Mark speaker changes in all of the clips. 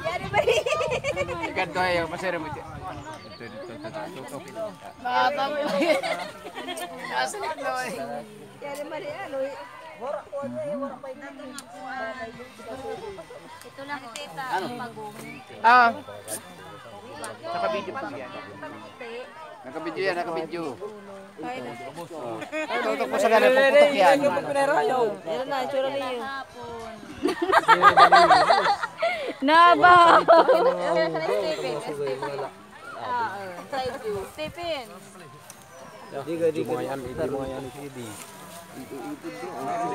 Speaker 1: Yari ba rin?
Speaker 2: Ikan.
Speaker 1: Yari ba rin? Ano?
Speaker 3: Ito lang, tita. Pagong.
Speaker 2: Ah. Naka-video pa yan. Naka-video yan. Ay, tutok mo sa ganun, puputok yan.
Speaker 1: Yan na, itsura niyo.
Speaker 4: Naba!
Speaker 3: Stephen, Stephen. Ah, side view. Stephen.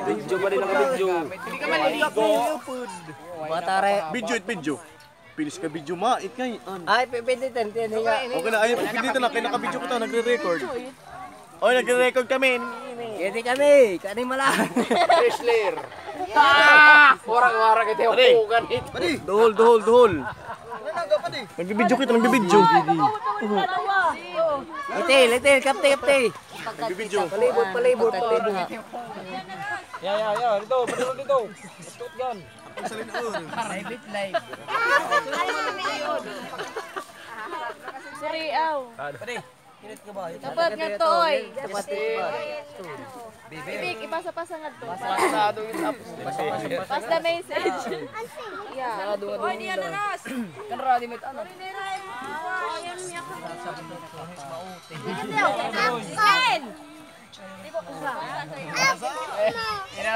Speaker 5: Video pa rin naka-video.
Speaker 2: Hindi ka maliligo.
Speaker 5: Video it video. Pinis ka video ma, it kay.
Speaker 6: Ay, pwede hindi nga.
Speaker 5: Okay na, ayun, dito na, kaya naka-video ko to, nagre-record. Oy, nagre-record kami.
Speaker 6: Kete kami, kani mala.
Speaker 2: Fresh layer. Ah! Wara-wara kita yung pukan ito.
Speaker 5: Padi. Duhol, duhol, duhol. Nagbibidyo kita, nagbibidyo.
Speaker 6: Letel, letel, kapte, kapte.
Speaker 5: Nagbibidyo.
Speaker 6: Palibot, palibot. Ya, ya, ya. Dito, dito, dito. Shot gun. Private life.
Speaker 4: Sorry, aw. Padi. Kinit ka ba? Dapat nga to, oy. Bibig, ipasa-pasa nga to.
Speaker 2: Pasado yung tapos.
Speaker 4: Pass the message. Yeah. Sarado nga doon.
Speaker 1: Oy, na nas. Kan radi met ano. Mautin. Ken! Ina